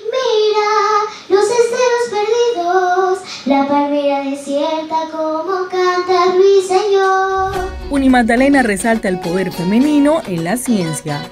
Mira los esteros perdidos, la palmera desierta como canta ruiseñor. Unimagdalena resalta el poder femenino en la ciencia.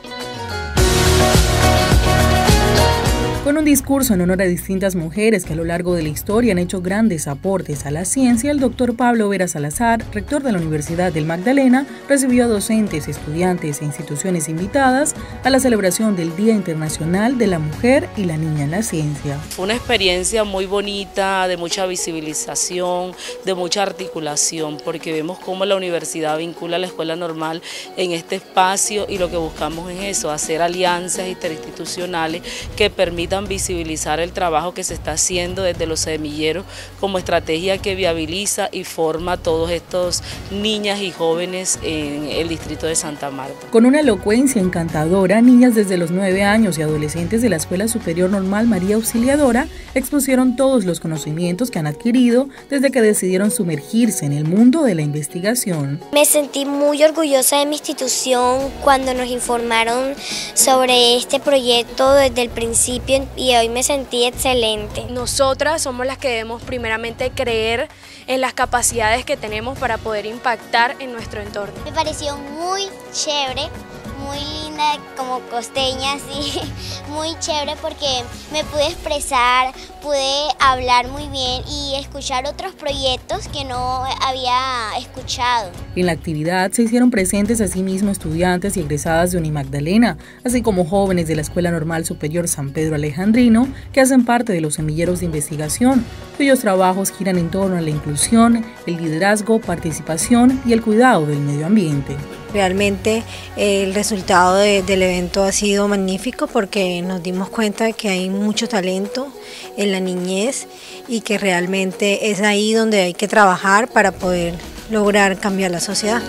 Un discurso en honor a distintas mujeres que a lo largo de la historia han hecho grandes aportes a la ciencia, el doctor Pablo Vera Salazar, rector de la Universidad del Magdalena, recibió a docentes, estudiantes e instituciones invitadas a la celebración del Día Internacional de la Mujer y la Niña en la Ciencia. Fue una experiencia muy bonita, de mucha visibilización, de mucha articulación, porque vemos cómo la universidad vincula a la escuela normal en este espacio y lo que buscamos es eso, hacer alianzas interinstitucionales que permitan visibilizar el trabajo que se está haciendo desde los semilleros como estrategia que viabiliza y forma a todos estos niñas y jóvenes en el distrito de Santa Marta. Con una elocuencia encantadora, niñas desde los 9 años y adolescentes de la Escuela Superior Normal María Auxiliadora expusieron todos los conocimientos que han adquirido desde que decidieron sumergirse en el mundo de la investigación. Me sentí muy orgullosa de mi institución cuando nos informaron sobre este proyecto desde el principio y hoy me sentí excelente. Nosotras somos las que debemos primeramente creer en las capacidades que tenemos para poder impactar en nuestro entorno. Me pareció muy chévere linda como costeña, así, muy chévere porque me pude expresar, pude hablar muy bien y escuchar otros proyectos que no había escuchado. En la actividad se hicieron presentes asimismo estudiantes y egresadas de Unimagdalena, así como jóvenes de la Escuela Normal Superior San Pedro Alejandrino, que hacen parte de los semilleros de investigación, cuyos trabajos giran en torno a la inclusión, el liderazgo, participación y el cuidado del medio ambiente. Realmente el resultado del evento ha sido magnífico porque nos dimos cuenta que hay mucho talento en la niñez y que realmente es ahí donde hay que trabajar para poder lograr cambiar la sociedad.